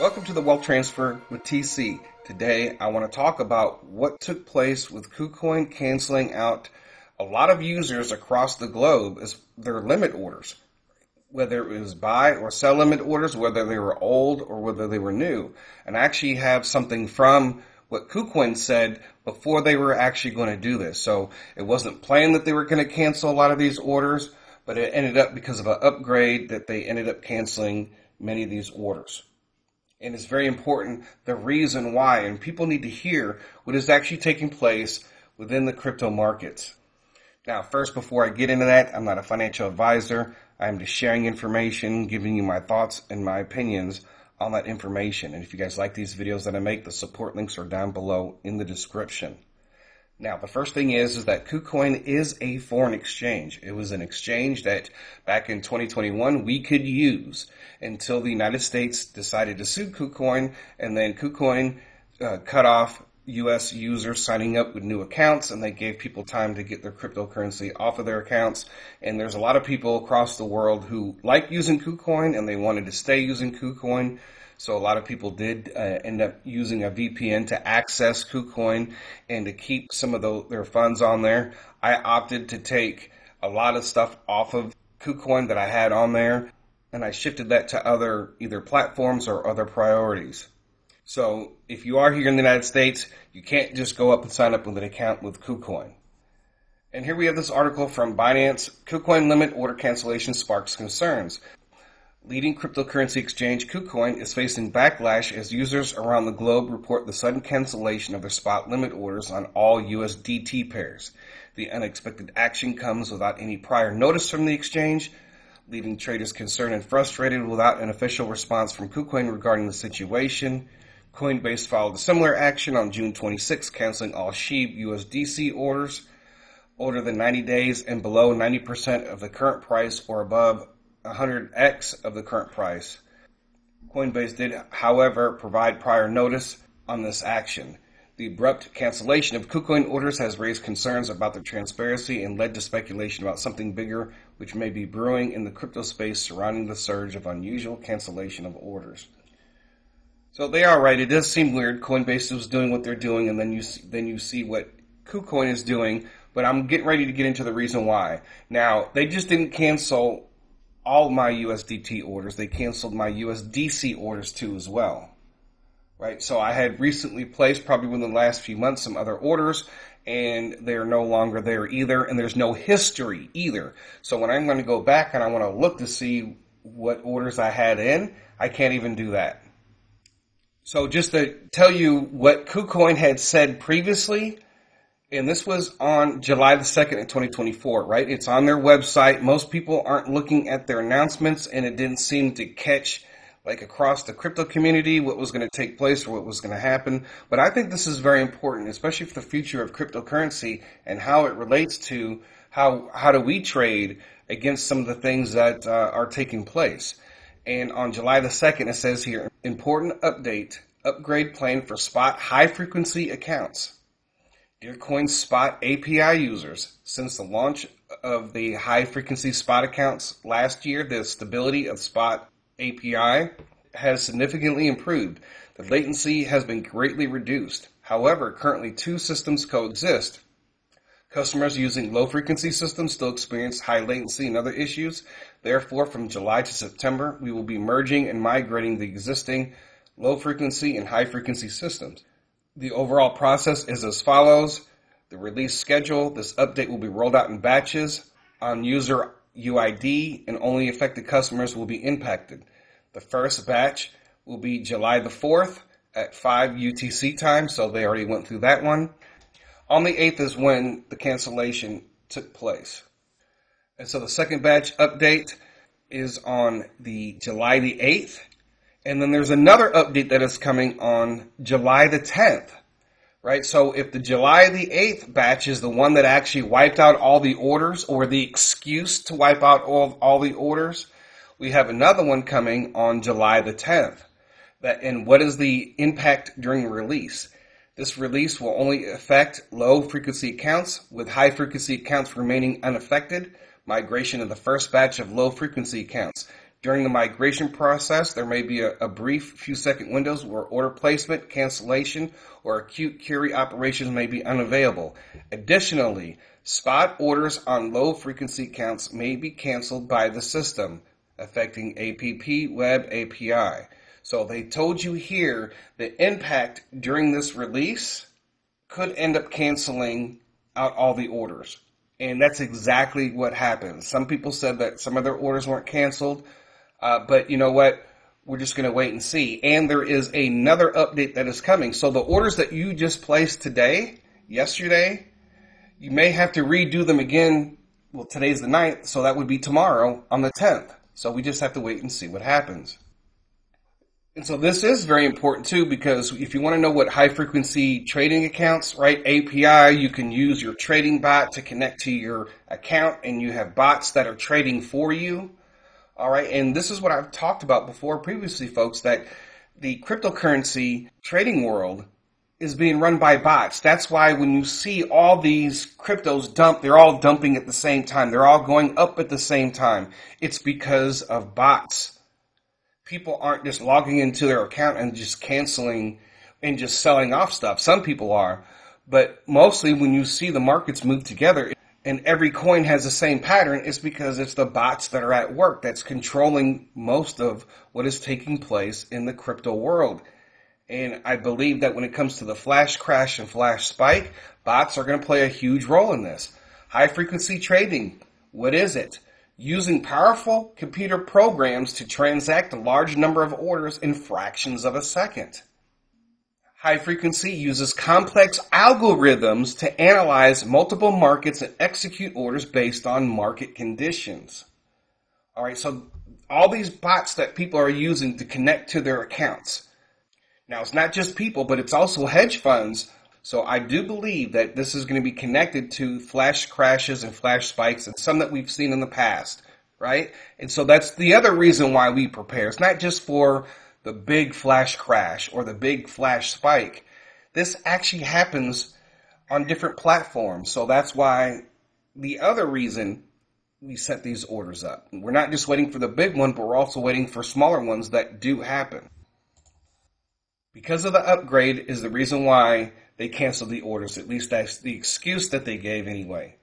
Welcome to the Wealth Transfer with TC. Today, I want to talk about what took place with KuCoin canceling out a lot of users across the globe as their limit orders, whether it was buy or sell limit orders, whether they were old or whether they were new. And I actually have something from what KuCoin said before they were actually going to do this. So it wasn't planned that they were going to cancel a lot of these orders, but it ended up because of an upgrade that they ended up canceling many of these orders and it's very important the reason why. And people need to hear what is actually taking place within the crypto markets. Now, first, before I get into that, I'm not a financial advisor. I'm just sharing information, giving you my thoughts and my opinions on that information. And if you guys like these videos that I make, the support links are down below in the description. Now, the first thing is, is that KuCoin is a foreign exchange. It was an exchange that back in 2021 we could use until the United States decided to sue KuCoin and then KuCoin uh, cut off U.S. users signing up with new accounts and they gave people time to get their cryptocurrency off of their accounts. And there's a lot of people across the world who like using KuCoin and they wanted to stay using KuCoin. So a lot of people did uh, end up using a VPN to access KuCoin and to keep some of the, their funds on there. I opted to take a lot of stuff off of KuCoin that I had on there and I shifted that to other either platforms or other priorities. So if you are here in the United States, you can't just go up and sign up with an account with KuCoin. And here we have this article from Binance. KuCoin limit order cancellation sparks concerns. Leading cryptocurrency exchange KuCoin is facing backlash as users around the globe report the sudden cancellation of their spot limit orders on all USDT pairs. The unexpected action comes without any prior notice from the exchange, leaving traders concerned and frustrated without an official response from KuCoin regarding the situation. Coinbase followed a similar action on June 26, canceling all SHIB USDC orders older than 90 days and below 90% of the current price or above 100x of the current price. Coinbase did, however, provide prior notice on this action. The abrupt cancellation of KuCoin orders has raised concerns about their transparency and led to speculation about something bigger which may be brewing in the crypto space surrounding the surge of unusual cancellation of orders. So they are right. It does seem weird. Coinbase was doing what they're doing, and then you see, then you see what KuCoin is doing. But I'm getting ready to get into the reason why. Now they just didn't cancel all my USDT orders. They canceled my USDC orders too as well. Right? So I had recently placed probably within the last few months some other orders and they're no longer there either and there's no history either. So when I'm going to go back and I want to look to see what orders I had in, I can't even do that. So just to tell you what KuCoin had said previously, and this was on July the 2nd of 2024, right? It's on their website. Most people aren't looking at their announcements and it didn't seem to catch like across the crypto community what was going to take place or what was going to happen. But I think this is very important, especially for the future of cryptocurrency and how it relates to how how do we trade against some of the things that uh, are taking place. And on July the 2nd, it says here, important update, upgrade plan for spot high frequency accounts. Deercoin Spot API users. Since the launch of the high frequency spot accounts last year, the stability of Spot API has significantly improved. The latency has been greatly reduced. However, currently two systems coexist. Customers using low frequency systems still experience high latency and other issues. Therefore, from July to September, we will be merging and migrating the existing low frequency and high frequency systems. The overall process is as follows. The release schedule, this update will be rolled out in batches on user UID and only affected customers will be impacted. The first batch will be July the 4th at 5 UTC time, so they already went through that one. On the 8th is when the cancellation took place. And so the second batch update is on the July the 8th and then there's another update that is coming on July the 10th, right? So if the July the 8th batch is the one that actually wiped out all the orders or the excuse to wipe out all, all the orders, we have another one coming on July the 10th. That, and what is the impact during release? This release will only affect low frequency accounts with high frequency accounts remaining unaffected. Migration of the first batch of low frequency accounts During the migration process, there may be a, a, brief few second windows where order placement, cancellation, or acute query operations may be unavailable. Additionally, spot orders on low frequency counts may be canceled by the system, affecting APP Web API. So they told you here the impact during this release could end up canceling out all the orders. And that's exactly what happened. Some people said that some of their orders weren't canceled uh, but you know what? We're just going to wait and see. And there is another update that is coming. So the orders that you just placed today, yesterday, you may have to redo them again. Well, today's the 9th, so that would be tomorrow on the 10th. So we just have to wait and see what happens. And so this is very important too because if you want to know what high frequency trading accounts, right? API, you can use your trading bot to connect to your account and you have bots that are trading for you. All right. And this is what I've talked about before previously, folks, that the cryptocurrency trading world is being run by bots. That's why when you see all these cryptos dump, they're all dumping at the same time. They're all going up at the same time. It's because of bots. People aren't just logging into their account and just canceling and just selling off stuff. Some people are, but mostly when you see the markets move together, and every coin has the same pattern, it's because it's the bots that are at work that's controlling most of what is taking place in the crypto world. And I believe that when it comes to the flash crash and flash spike, bots are going to play a huge role in this. High frequency trading, what is it? Using powerful computer programs to transact a large number of orders in fractions of a second. High frequency uses complex algorithms to analyze multiple markets and execute orders based on market conditions. All right, so all these bots that people are using to connect to their accounts. Now, it's not just people, but it's also hedge funds. So I do believe that this is going to be connected to flash crashes and flash spikes and some that we've seen in the past, right? And so that's the other reason why we prepare. It's not just for the big flash crash or the big flash spike. This actually happens on different platforms. So that's why the other reason we set these orders up. We're not just waiting for the big one, but we're also waiting for smaller ones that do happen. Because of the upgrade is the reason why they canceled the orders. At least that's the excuse that they gave anyway.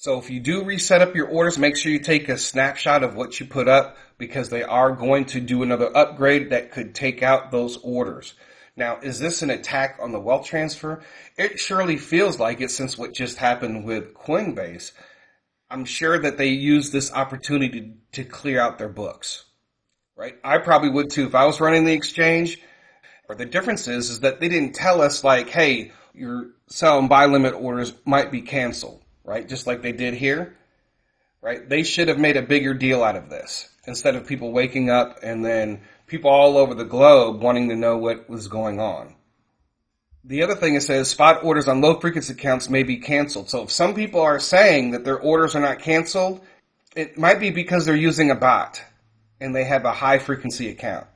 So if you do reset up your orders, make sure you take a snapshot of what you put up because they are going to do another upgrade that could take out those orders. Now, is this an attack on the wealth transfer? It surely feels like it since what just happened with Coinbase. I'm sure that they use this opportunity to clear out their books, right? I probably would too if I was running the exchange. Or the difference is, is that they didn't tell us like, hey, your sell and buy limit orders might be canceled right? Just like they did here, right? They should have made a bigger deal out of this instead of people waking up and then people all over the globe wanting to know what was going on. The other thing it says spot orders on low frequency accounts may be canceled. So if some people are saying that their orders are not canceled, it might be because they're using a bot and they have a high frequency account.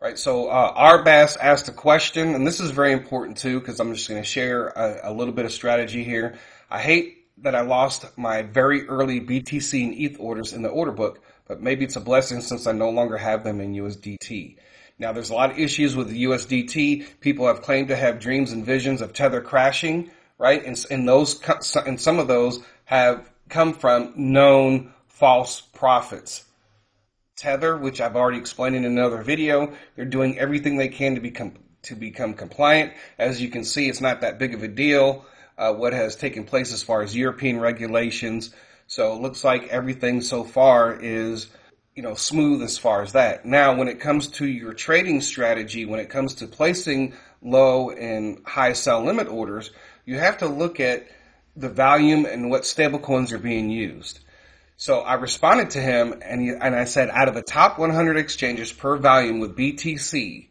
Right, so uh, Arbas asked a question, and this is very important too, because I'm just going to share a, a little bit of strategy here. I hate that I lost my very early BTC and ETH orders in the order book, but maybe it's a blessing since I no longer have them in USDT. Now, there's a lot of issues with the USDT. People have claimed to have dreams and visions of Tether crashing, right? And, and those, and some of those have come from known false prophets. Tether, which I've already explained in another video, they're doing everything they can to become to become compliant. As you can see, it's not that big of a deal uh, what has taken place as far as European regulations. So it looks like everything so far is, you know, smooth as far as that. Now, when it comes to your trading strategy, when it comes to placing low and high sell limit orders, you have to look at the volume and what stablecoins are being used. So I responded to him and, he, and I said, out of the top 100 exchanges per volume with BTC,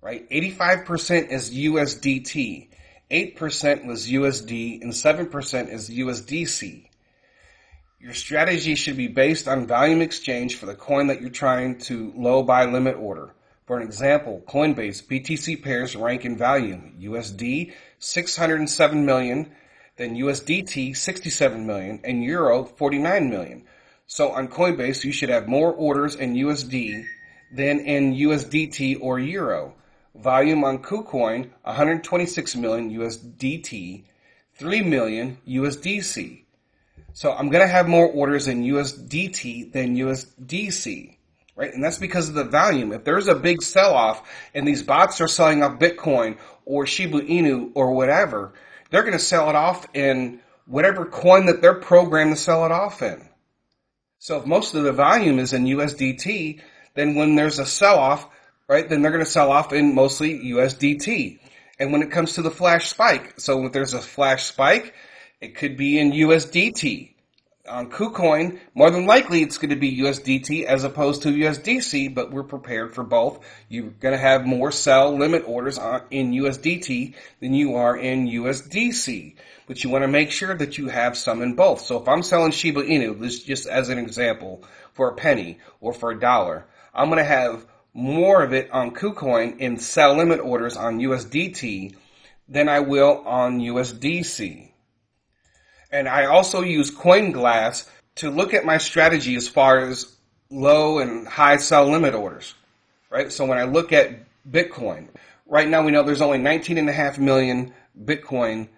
right, 85% is USDT. 8% was USD, and 7% is USDC. Your strategy should be based on volume exchange for the coin that you're trying to low buy limit order. For an example, Coinbase BTC pairs rank in value USD 607 million, then USDT 67 million, and Euro 49 million. So on Coinbase, you should have more orders in USD than in USDT or Euro. Volume on KuCoin, 126 million USDT, 3 million USDC. So I'm going to have more orders in USDT than USDC, right? And that's because of the volume. If there's a big sell off and these bots are selling off Bitcoin or Shiba Inu or whatever, they're going to sell it off in whatever coin that they're programmed to sell it off in. So if most of the volume is in USDT, then when there's a sell off, right, then they're going to sell off in mostly USDT. And when it comes to the flash spike, so if there's a flash spike, it could be in USDT. On KuCoin, more than likely it's going to be USDT as opposed to USDC, but we're prepared for both. You're going to have more sell limit orders in USDT than you are in USDC. But you want to make sure that you have some in both. So if I'm selling Shiba Inu, this just as an example, for a penny or for a dollar, I'm going to have more of it on KuCoin in sell limit orders on USDT than I will on USDC. And I also use CoinGlass to look at my strategy as far as low and high sell limit orders, right? So when I look at Bitcoin, right now we know there's only 19.5 million Bitcoin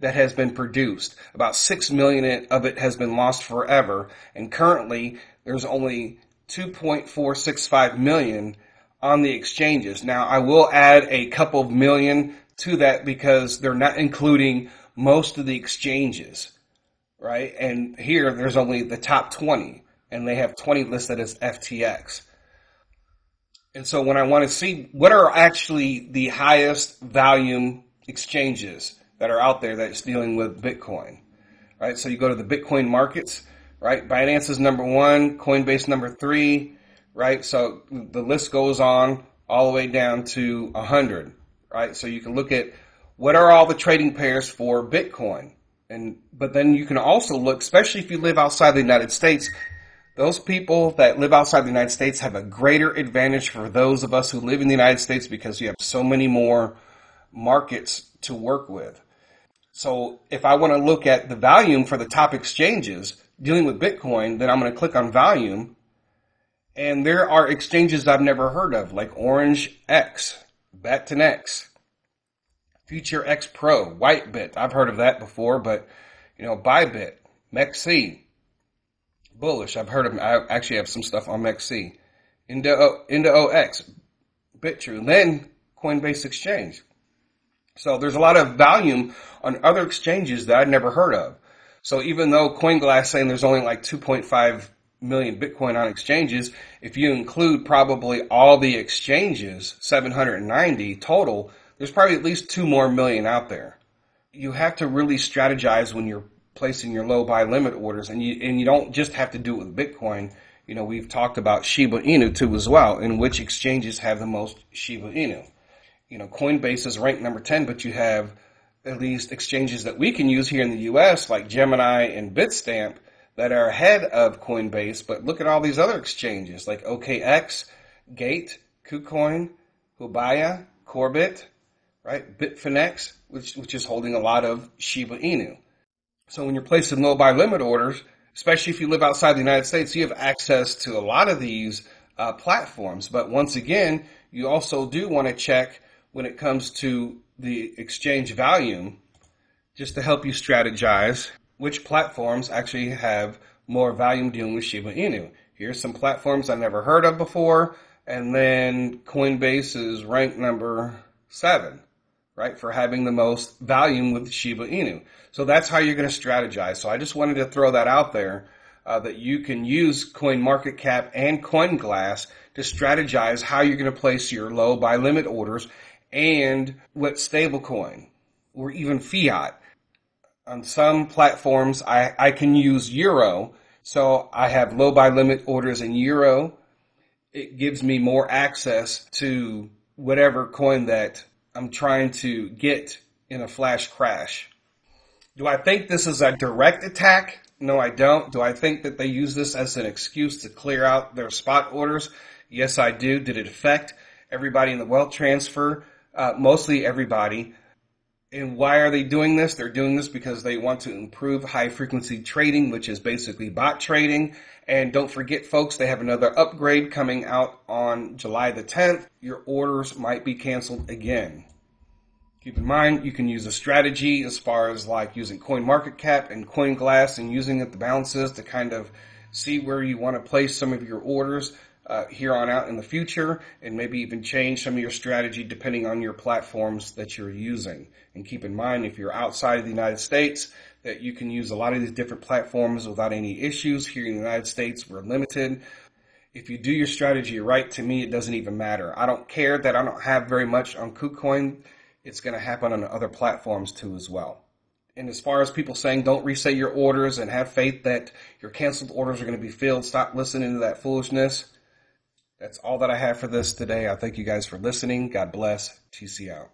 that has been produced. About 6 million of it has been lost forever. And currently there's only 2.465 million on the exchanges. Now I will add a couple of million to that because they're not including most of the exchanges, right? And here there's only the top 20 and they have 20 listed as FTX. And so when I want to see what are actually the highest volume exchanges that are out there that's dealing with Bitcoin, right? So you go to the Bitcoin markets right? Binance is number one, Coinbase number three, right? So the list goes on all the way down to 100, right? So you can look at what are all the trading pairs for Bitcoin. And, but then you can also look, especially if you live outside the United States, those people that live outside the United States have a greater advantage for those of us who live in the United States because you have so many more markets to work with. So if I want to look at the volume for the top exchanges, dealing with Bitcoin, then I'm going to click on volume. And there are exchanges I've never heard of, like Orange X, BetNext, Future X Pro, Whitebit. I've heard of that before, but you know, Bybit, MEXC, Bullish. I've heard of. I actually have some stuff on MEXC, Indo Indodax, Bitrue, then Coinbase Exchange. So there's a lot of volume on other exchanges that I'd never heard of. So even though CoinGlass saying there's only like 2.5 million Bitcoin on exchanges, if you include probably all the exchanges, 790 total, there's probably at least two more million out there. You have to really strategize when you're placing your low buy limit orders, and you and you don't just have to do it with Bitcoin. You know, we've talked about Shiba Inu too as well, and which exchanges have the most Shiba Inu. You know, Coinbase is ranked number 10, but you have at least exchanges that we can use here in the US, like Gemini and Bitstamp, that are ahead of Coinbase. But look at all these other exchanges like OKX, Gate, KuCoin, Huobi, Korbit, right? Bitfinex, which, which is holding a lot of Shiba Inu. So when you're placing low buy limit orders, especially if you live outside the United States, you have access to a lot of these uh, platforms. But once again, you also do want to check when it comes to the exchange volume just to help you strategize which platforms actually have more volume dealing with Shiba Inu. Here's some platforms I never heard of before, and then Coinbase is ranked number seven, right, for having the most volume with Shiba Inu. So that's how you're going to strategize. So I just wanted to throw that out there uh, that you can use CoinMarketCap and CoinGlass to strategize how you're going to place your low buy limit orders and what stablecoin or even fiat. On some platforms, I, I can use euro. So I have low buy limit orders in euro. It gives me more access to whatever coin that I'm trying to get in a flash crash. Do I think this is a direct attack? No, I don't. Do I think that they use this as an excuse to clear out their spot orders? Yes, I do. Did it affect everybody in the wealth transfer? Uh, mostly everybody. And why are they doing this? They're doing this because they want to improve high frequency trading, which is basically bot trading. And don't forget, folks, they have another upgrade coming out on July the 10th. Your orders might be canceled again. Keep in mind, you can use a strategy as far as like using CoinMarketCap and CoinGlass and using the balances to kind of see where you want to place some of your orders uh, here on out in the future and maybe even change some of your strategy depending on your platforms that you're using. And keep in mind, if you're outside of the United States, that you can use a lot of these different platforms without any issues. Here in the United States, we're limited. If you do your strategy right, to me, it doesn't even matter. I don't care that I don't have very much on KuCoin. It's going to happen on other platforms too as well. And as far as people saying don't reset your orders and have faith that your canceled orders are going to be filled, stop listening to that foolishness. That's all that I have for this today. I thank you guys for listening. God bless. TC out.